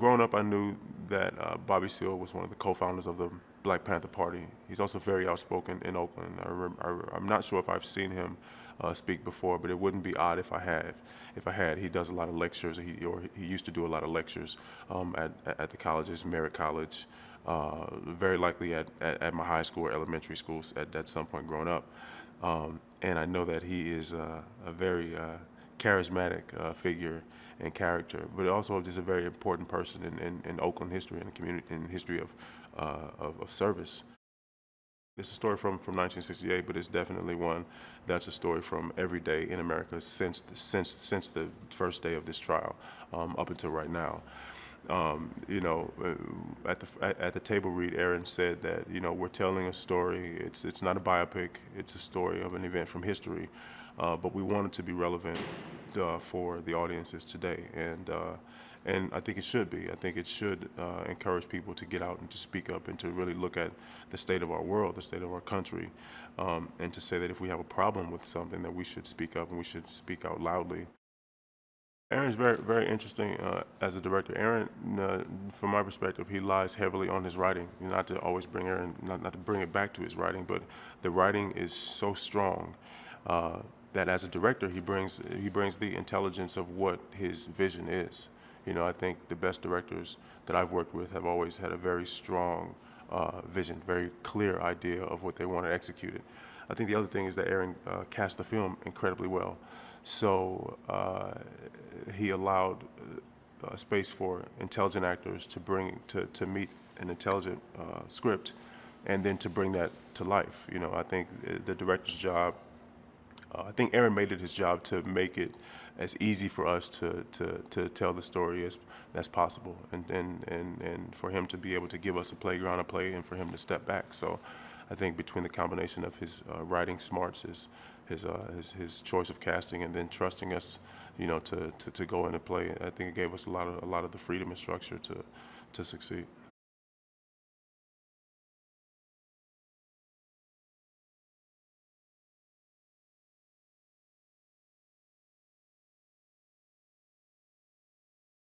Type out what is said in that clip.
Growing up, I knew that uh, Bobby Seale was one of the co-founders of the Black Panther Party. He's also very outspoken in Oakland. I am not sure if I've seen him uh, speak before, but it wouldn't be odd if I had. If I had, he does a lot of lectures, he, or he used to do a lot of lectures um, at, at the colleges, Merritt College, uh, very likely at, at, at, my high school or elementary schools at, at some point growing up. Um, and I know that he is a very uh, charismatic uh, figure and character, but also just a very important person in, in, in Oakland history and community in history of, uh, of, of service. It's a story from, from 1968, but it's definitely one that's a story from every day in America since the, since since the first day of this trial, um, up until right now. Um, you know, uh, at the at, the table read, Aaron said that you know we're telling a story. It's it's not a biopic. It's a story of an event from history, uh, but we want it to be relevant uh, for the audiences today, and uh, and I think it should be. I think it should uh, encourage people to get out and to speak up and to really look at the state of our world, the state of our country, um, and to say that if we have a problem with something, that we should speak up and we should speak out loudly. Aaron's very, very interesting uh, as a director. Aaron, uh, from my perspective, he lies heavily on his writing. Not to always bring Aaron, not, not to bring it back to his writing, but the writing is so strong uh, that as a director, he brings he brings the intelligence of what his vision is. You know, I think the best directors that I've worked with have always had a very strong uh, vision, very clear idea of what they want to execute it. I think the other thing is that Aaron uh, cast the film incredibly well. So uh, he allowed uh, space for intelligent actors to bring to, to meet an intelligent uh, script and then to bring that to life. You know, I think the director's job uh, I think Aaron made it his job to make it as easy for us to, to, to tell the story as as possible, and, and, and, and for him to be able to give us a playground to play and for him to step back. So I think between the combination of his uh, writing smarts, his, his, uh, his, his choice of casting, and then trusting us, you know, to, to, to go in and play, I think it gave us a lot of, a lot of the freedom and structure to, to succeed.